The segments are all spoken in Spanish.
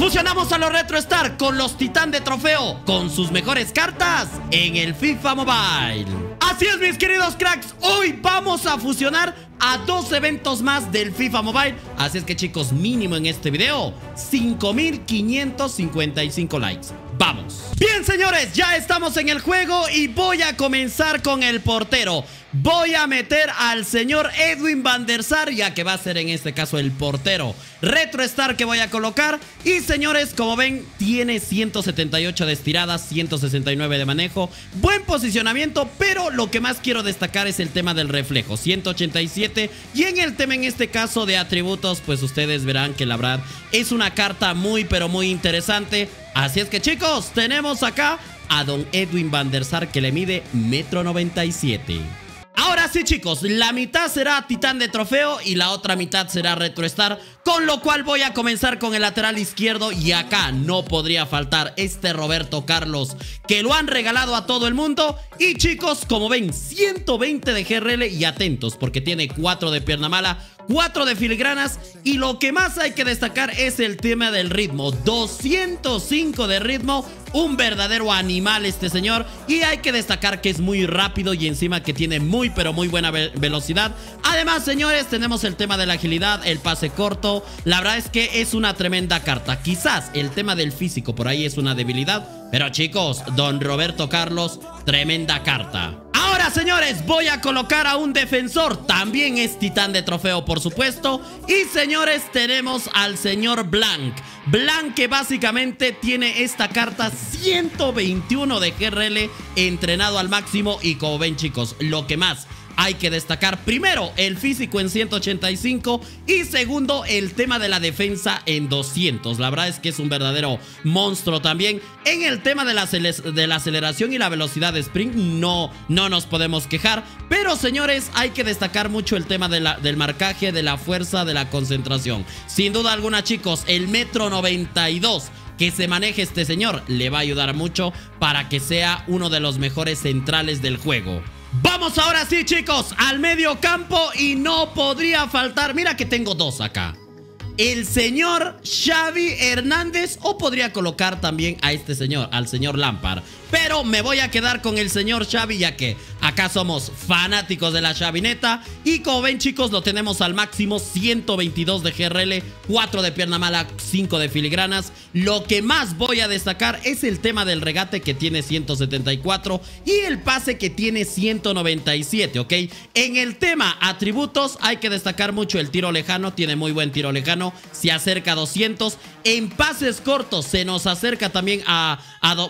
Fusionamos a los Retro Star con los Titán de Trofeo, con sus mejores cartas en el FIFA Mobile. Así es, mis queridos cracks, hoy vamos a fusionar a dos eventos más del FIFA Mobile. Así es que chicos, mínimo en este video, 5.555 likes. ¡Vamos! Bien, señores, ya estamos en el juego y voy a comenzar con el portero. Voy a meter al señor Edwin Van der Sar, ya que va a ser en este caso el portero. Retro Star que voy a colocar. Y señores, como ven, tiene 178 de estiradas, 169 de manejo. Buen posicionamiento, pero lo que más quiero destacar es el tema del reflejo. 187. Y en el tema en este caso de atributos, pues ustedes verán que la verdad es una carta muy, pero muy interesante. Así es que chicos, tenemos acá a don Edwin Van der Sar que le mide metro 97. Ahora sí chicos, la mitad será Titán de Trofeo y la otra mitad será Retrostar Con lo cual voy a comenzar con el lateral izquierdo y acá no podría faltar este Roberto Carlos Que lo han regalado a todo el mundo Y chicos, como ven, 120 de GRL y atentos porque tiene 4 de pierna mala 4 de filigranas y lo que más hay que destacar es el tema del ritmo. 205 de ritmo, un verdadero animal este señor y hay que destacar que es muy rápido y encima que tiene muy pero muy buena velocidad. Además, señores, tenemos el tema de la agilidad, el pase corto. La verdad es que es una tremenda carta. Quizás el tema del físico por ahí es una debilidad, pero chicos, don Roberto Carlos, tremenda carta. Ahora, señores, voy a colocar a un defensor. También es titán de trofeo, por supuesto. Y, señores, tenemos al señor Blanc. Blanc que básicamente tiene esta carta 121 de GRL entrenado al máximo. Y como ven, chicos, lo que más hay que destacar primero el físico en 185 y segundo el tema de la defensa en 200. La verdad es que es un verdadero monstruo también. En el tema de la, de la aceleración y la velocidad de sprint no, no nos podemos quejar. Pero señores, hay que destacar mucho el tema del marcaje, de la fuerza, de la concentración. Sin duda alguna chicos, el metro 92 que se maneje este señor le va a ayudar mucho para que sea uno de los mejores centrales del juego. Vamos ahora sí, chicos, al medio campo y no podría faltar. Mira que tengo dos acá el señor Xavi Hernández o podría colocar también a este señor, al señor Lampard. Pero me voy a quedar con el señor Xavi ya que acá somos fanáticos de la Xavineta. Y como ven chicos, lo tenemos al máximo 122 de GRL, 4 de pierna mala, 5 de filigranas. Lo que más voy a destacar es el tema del regate que tiene 174 y el pase que tiene 197, ¿ok? En el tema atributos hay que destacar mucho el tiro lejano, tiene muy buen tiro lejano se acerca a 200. En pases cortos se nos acerca también a,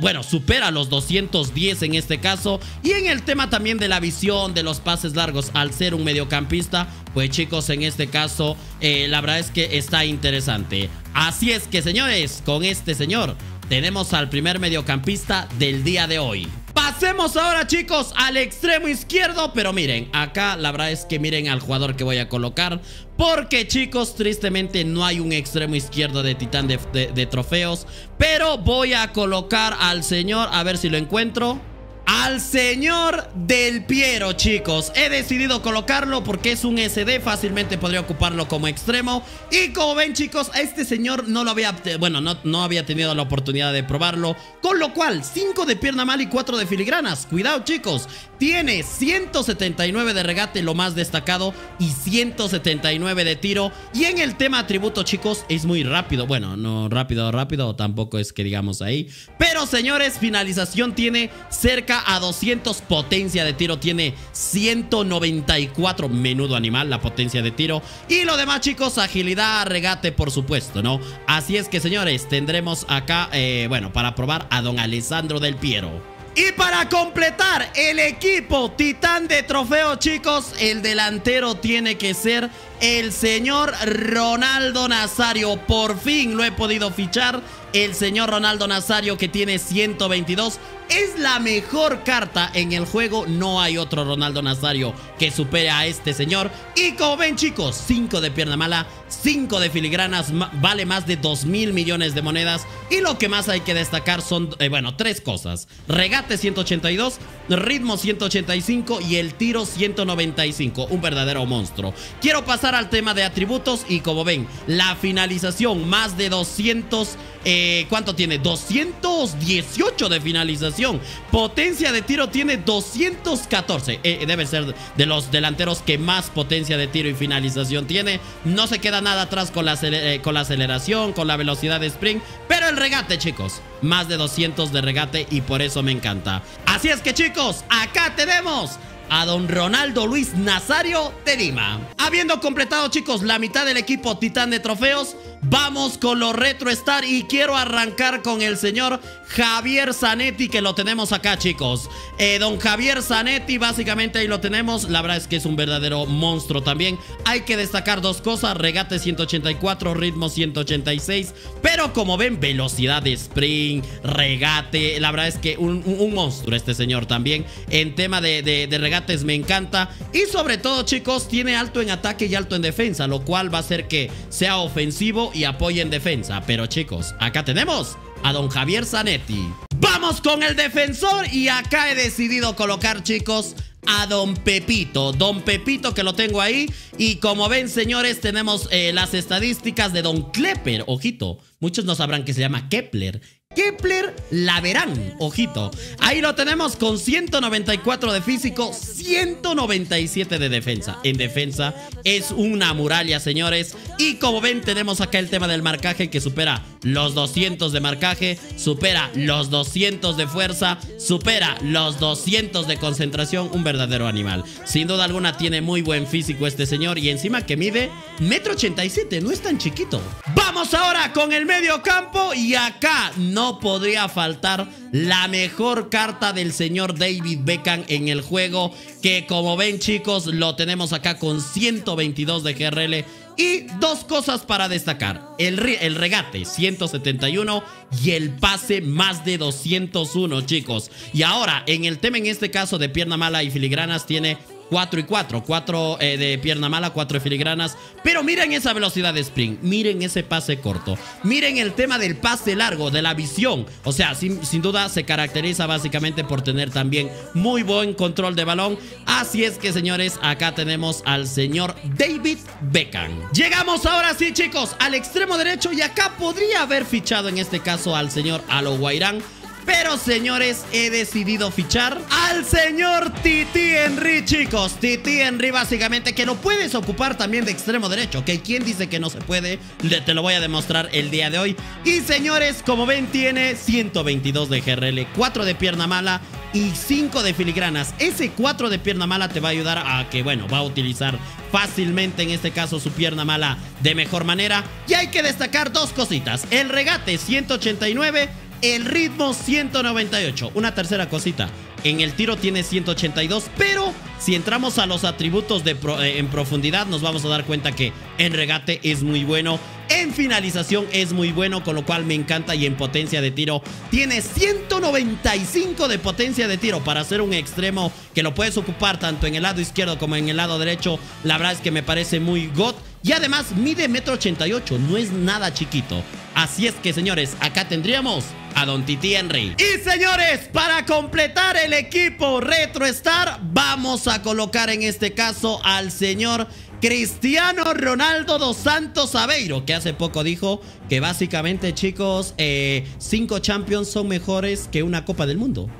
bueno, supera los 210 en este caso. Y en el tema también de la visión, de los pases largos, al ser un mediocampista, pues chicos, en este caso, eh, la verdad es que está interesante. Así es que, señores, con este señor tenemos al primer mediocampista del día de hoy. Pasemos ahora, chicos, al extremo izquierdo. Pero miren, acá la verdad es que miren al jugador que voy a colocar. Porque, chicos, tristemente no hay un extremo izquierdo de titán de trofeos. Pero voy a colocar al señor, a ver si lo encuentro al señor Del Piero, chicos. He decidido colocarlo porque es un SD, fácilmente podría ocuparlo como extremo. Y como ven, chicos, a este señor no lo había, bueno, no, no había tenido la oportunidad de probarlo. Con lo cual, 5 de pierna mal y 4 de filigranas. Cuidado, chicos. Tiene 179 de regate, lo más destacado, y 179 de tiro. Y en el tema atributo, chicos, es muy rápido. Bueno, no rápido, rápido, tampoco es que digamos ahí. Pero, señores, finalización tiene cerca a 200 potencia de tiro. Tiene 194 menudo animal la potencia de tiro. Y lo demás chicos, agilidad, regate por supuesto, ¿no? Así es que señores, tendremos acá, eh, bueno, para probar a don Alessandro del Piero. Y para completar el equipo titán de trofeo, chicos, el delantero tiene que ser el señor Ronaldo Nazario. Por fin lo he podido fichar. El señor Ronaldo Nazario que tiene 122 es la mejor carta en el juego. No hay otro Ronaldo Nazario que supere a este señor. Y como ven chicos, 5 de pierna mala, 5 de filigranas, vale más de 2 mil millones de monedas. Y lo que más hay que destacar son, eh, bueno, tres cosas. Regate 182, ritmo 185 y el tiro 195. Un verdadero monstruo. Quiero pasar al tema de atributos y como ven, la finalización más de 200 eh, ¿Cuánto tiene? 218 de finalización. Potencia de tiro tiene 214. Eh, debe ser de los delanteros que más potencia de tiro y finalización tiene. No se queda nada atrás con la, eh, con la aceleración, con la velocidad de sprint. Pero el regate, chicos. Más de 200 de regate y por eso me encanta. Así es que, chicos, acá tenemos a don Ronaldo Luis Nazario de Lima. Habiendo completado, chicos, la mitad del equipo Titán de Trofeos, vamos con los Retro Star y quiero arrancar con el señor Javier Zanetti, que lo tenemos acá, chicos. Eh, don Javier Zanetti, básicamente ahí lo tenemos. La verdad es que es un verdadero monstruo también. Hay que destacar dos cosas, regate 184, ritmo 186, pero como ven, velocidad de sprint, regate, la verdad es que un, monstruo este señor también. En tema de, de regate me encanta. Y sobre todo, chicos, tiene alto en ataque y alto en defensa, lo cual va a hacer que sea ofensivo y apoye en defensa. Pero, chicos, acá tenemos a don Javier Zanetti. Vamos con el defensor y acá he decidido colocar, chicos, a Don Pepito. Don Pepito que lo tengo ahí. Y como ven, señores, tenemos eh, las estadísticas de Don Klepper. Ojito, muchos no sabrán que se llama Kepler. Kepler la verán, ojito. Ahí lo tenemos con 194 de físico, 197 de defensa. En defensa es una muralla, señores. Y como ven, tenemos acá el tema del marcaje que supera los 200 de marcaje, supera los 200 de fuerza, supera los 200 de concentración. Un verdadero animal. Sin duda alguna tiene muy buen físico este señor y encima que mide metro 87, no es tan chiquito. Vamos ahora con el medio campo y acá no podría faltar la mejor carta del señor David Beckham en el juego que como ven chicos lo tenemos acá con 122 de GRL y dos cosas para destacar. El, el, regate, 171. Y el pase, más de 201, chicos. Y ahora, en el tema, en este caso de pierna mala y filigranas, tiene 4 y 4, 4 eh, de pierna mala, 4 de filigranas. Pero miren esa velocidad de sprint, miren ese pase corto, miren el tema del pase largo, de la visión. O sea, sin, sin, duda se caracteriza básicamente por tener también muy buen control de balón. Así es que, señores, acá tenemos al señor David Beckham. Llegamos ahora sí, chicos, al extremo derecho y acá podría haber fichado en este caso al señor Alo Guairán. Pero señores, he decidido fichar al señor Titi Henry, chicos. Titi Henry básicamente que lo puedes ocupar también de extremo derecho. ¿Ok? ¿Quién dice que no se puede? te lo voy a demostrar el día de hoy. Y señores, como ven, tiene 122 de GRL, 4 de pierna mala y 5 de filigranas. Ese 4 de pierna mala te va a ayudar a que, bueno, va a utilizar fácilmente en este caso su pierna mala de mejor manera. Y hay que destacar dos cositas. El regate 189 el ritmo 198. Una tercera cosita. En el tiro tiene 182, pero si entramos a los atributos de eh, en profundidad nos vamos a dar cuenta que en regate es muy bueno, en finalización es muy bueno, con lo cual me encanta y en potencia de tiro tiene 195 de potencia de tiro para hacer un extremo que lo puedes ocupar tanto en el lado izquierdo como en el lado derecho. La verdad es que me parece muy got y además mide metro 88, no es nada chiquito. Así es que señores, acá tendríamos a Don Titi Henry. Y señores, para completar el equipo Retro Star, vamos a colocar en este caso al señor Cristiano Ronaldo dos Santos Aveiro, que hace poco dijo que básicamente, chicos, eh, cinco Champions son mejores que una Copa del Mundo.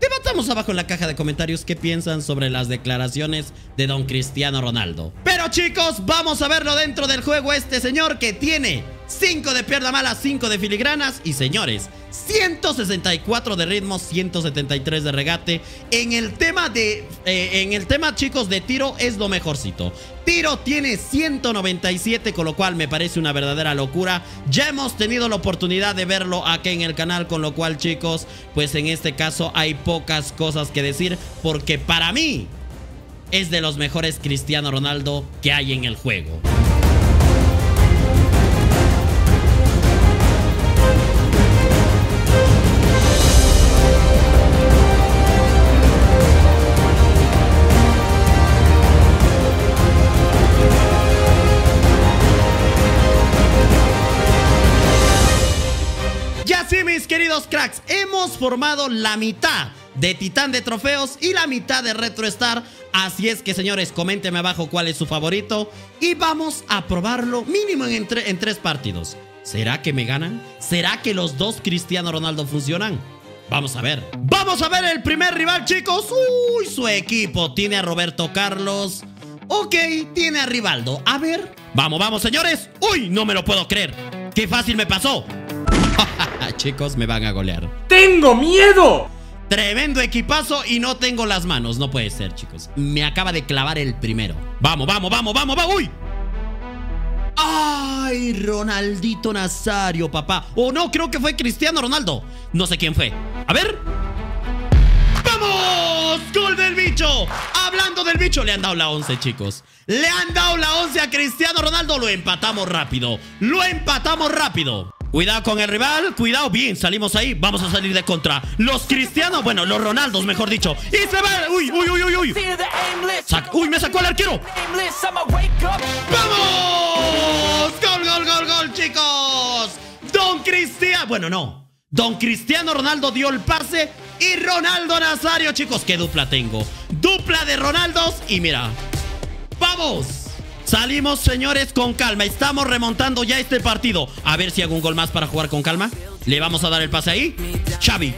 Debatamos abajo en la caja de comentarios qué piensan sobre las declaraciones de don Cristiano Ronaldo. Pero chicos, vamos a verlo dentro del juego este señor que tiene 5 de pierna mala, 5 de filigranas y señores, 164 de ritmo, 173 de regate. En el tema de eh, en el tema chicos de tiro es lo mejorcito. Tiro tiene 197, con lo cual me parece una verdadera locura. Ya hemos tenido la oportunidad de verlo aquí en el canal, con lo cual chicos, pues en este caso hay pocas cosas que decir porque para mí es de los mejores Cristiano Ronaldo que hay en el juego. Cracks, hemos formado la mitad de Titán de Trofeos y la mitad de Retro Star. Así es que, señores, coméntenme abajo cuál es su favorito y vamos a probarlo mínimo en, en tres partidos. ¿Será que me ganan? ¿Será que los dos Cristiano Ronaldo funcionan? Vamos a ver. Vamos a ver el primer rival, chicos. Uy, su equipo tiene a Roberto Carlos. Ok, tiene a Rivaldo. A ver. Vamos, vamos, señores. Uy, no me lo puedo creer. Qué fácil me pasó. chicos, me van a golear. ¡Tengo miedo! Tremendo equipazo y no tengo las manos. No puede ser, chicos. Me acaba de clavar el primero. Vamos, vamos, vamos, vamos, vamos. ¡Uy! ¡Ay, Ronaldito Nazario, papá! O oh, no, creo que fue Cristiano Ronaldo. No sé quién fue. A ver. ¡Vamos! ¡Gol del bicho! Hablando del bicho, le han dado la 11, chicos. Le han dado la 11 a Cristiano Ronaldo. Lo empatamos rápido. Lo empatamos rápido. Cuidado con el rival, cuidado, bien, salimos ahí, vamos a salir de contra. Los cristianos, bueno, los Ronaldos, mejor dicho. Y se va, uy, uy, uy, uy, uy. uy, me sacó el arquero. ¡Vamos! Gol, gol, gol, gol, chicos. Don Cristiano, bueno, no. Don Cristiano Ronaldo dio el pase y Ronaldo Nazario, chicos, qué dupla tengo. Dupla de Ronaldos y mira. ¡Vamos! Salimos, señores, con calma. Estamos remontando ya este partido. A ver si hago un gol más para jugar con calma. Le vamos a dar el pase ahí. Xavi.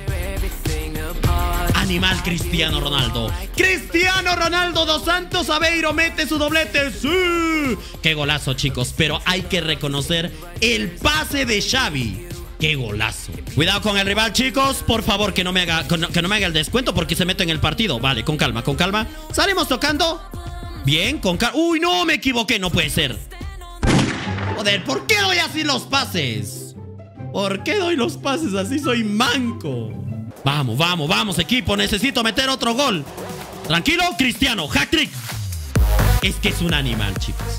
Animal Cristiano Ronaldo. Cristiano Ronaldo dos Santos Aveiro mete su doblete. ¡Sí! Qué golazo, chicos. Pero hay que reconocer el pase de Xavi. ¡Qué golazo! Cuidado con el rival, chicos. Por favor, que no me haga, que no me haga el descuento porque se mete en el partido. Vale, con calma, con calma. Salimos tocando. Bien, con car... ¡Uy, no! Me equivoqué. No puede ser. Joder, ¿por qué doy así los pases? ¿Por qué doy los pases así? Soy manco. Vamos, vamos, vamos, equipo. Necesito meter otro gol. Tranquilo, Cristiano. Hack. Es que es un animal, chicos.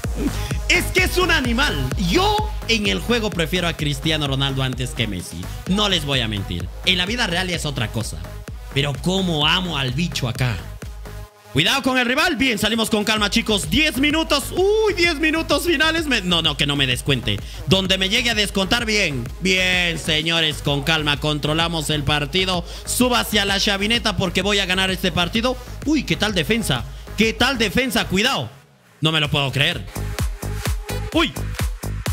Es que es un animal. Yo en el juego prefiero a Cristiano Ronaldo antes que Messi. No les voy a mentir. En la vida real es otra cosa. Pero cómo amo al bicho acá. Cuidado con el rival. Bien, salimos con calma, chicos. 10 minutos. Uy, 10 minutos finales. No, no, que no me descuente. Donde me llegue a descontar, bien. Bien, señores, con calma. Controlamos el partido. Suba hacia la chavineta porque voy a ganar este partido. Uy, ¿qué tal defensa? ¿Qué tal defensa? Cuidado. No me lo puedo creer. Uy,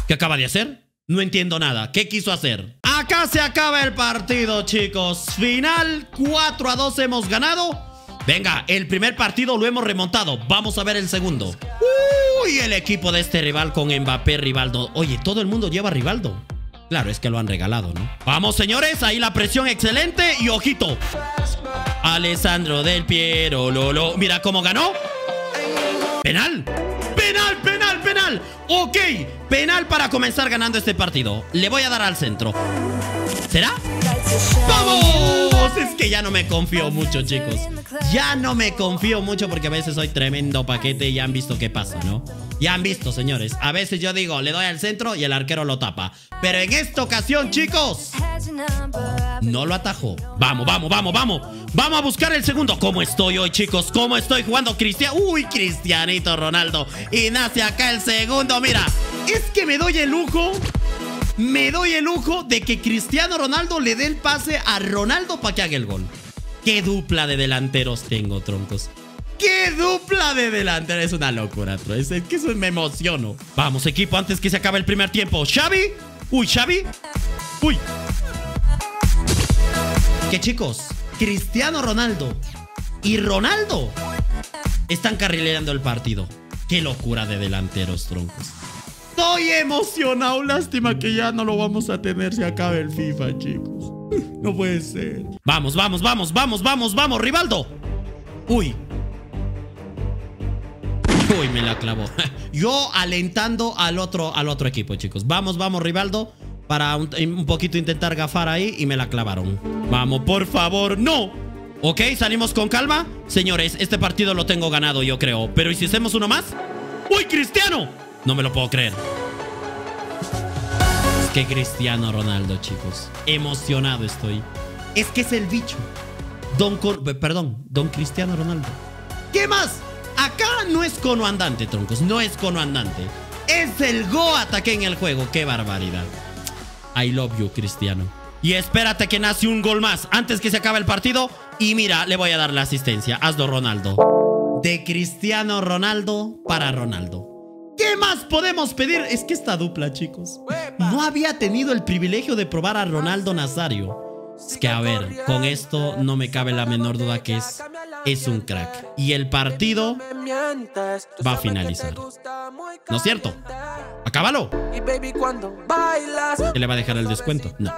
¿qué acaba de hacer? No entiendo nada. ¿Qué quiso hacer? Acá se acaba el partido, chicos. Final 4 a 2 hemos ganado. Venga, el primer partido lo hemos remontado. Vamos a ver el segundo. Uy, el equipo de este rival con Mbappé, Rivaldo. Oye, todo el mundo lleva Rivaldo. Claro, es que lo han regalado, ¿no? Vamos, señores, ahí la presión excelente y ojito. Alessandro del Piero, Lolo. Mira cómo ganó. Penal. Penal, penal, penal. Ok, penal para comenzar ganando este partido. Le voy a dar al centro. ¿Será? ¡Vamos! Es que ya no me confío mucho, chicos. Ya no me confío mucho porque a veces soy tremendo paquete y ya han visto qué pasa, ¿no? Ya han visto, señores. A veces yo digo, le doy al centro y el arquero lo tapa. Pero en esta ocasión, chicos, no lo atajó. Vamos, vamos, vamos, vamos. Vamos a buscar el segundo. ¿Cómo estoy hoy, chicos? ¿Cómo estoy jugando Cristiano? Uy, Cristianito Ronaldo. Y nace acá el segundo. Mira, es que me doy el lujo me doy el lujo de que Cristiano Ronaldo le dé el pase a Ronaldo para que haga el gol. ¿Qué dupla de delanteros tengo, troncos? ¡Qué dupla de delanteros! Es una locura, tro. Es que eso me emociono. Vamos, equipo, antes que se acabe el primer tiempo. ¿Xavi? Uy, ¿Xavi? Uy. Que chicos, Cristiano Ronaldo y Ronaldo están carrileando el partido. ¡Qué locura de delanteros, troncos! Estoy emocionado. Lástima que ya no lo vamos a tener si acaba el FIFA, chicos. No puede ser. Vamos, vamos, vamos, vamos, vamos, vamos, Rivaldo. Uy. Uy, me la clavó. Yo alentando al otro, al otro equipo, chicos. Vamos, vamos, Rivaldo. Para un, un poquito intentar gafar ahí y me la clavaron. Vamos, por favor, no. Ok, salimos con calma. Señores, este partido lo tengo ganado, yo creo. Pero ¿y si hacemos uno más? ¡Uy, Cristiano! No me lo puedo creer. Es que Cristiano Ronaldo, chicos. Emocionado estoy. Es que es el bicho. Don Perdón, Don Cristiano Ronaldo. ¿Qué más? Acá no es cono andante, troncos. No es cono andante. Es el Go ataque en el juego. ¡Qué barbaridad! I love you, Cristiano. Y espérate que nace un gol más antes que se acabe el partido. Y mira, le voy a dar la asistencia. Hazlo, Ronaldo. De Cristiano Ronaldo para Ronaldo. ¿Qué más podemos pedir? Es que esta dupla, chicos, no había tenido el privilegio de probar a Ronaldo Nazario. Es que a ver, con esto no me cabe la menor duda que es, es un crack. Y el partido va a finalizar. ¿No es cierto? ¡Acábalo! ¿Qué le va a dejar el descuento? No.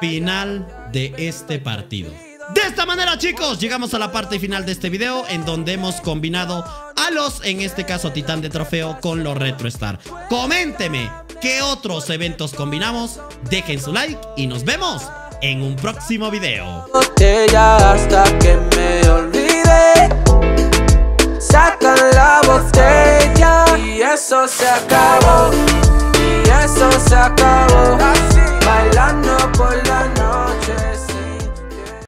Final de este partido. De esta manera chicos, llegamos a la parte final de este video en donde hemos combinado a los, en este caso Titán de Trofeo, con los Retro Star. Coménteme qué otros eventos combinamos, dejen su like y nos vemos en un próximo video. hasta que me olvide, sacan la botella y eso se acabó, y eso se acabó, bailando por la noche.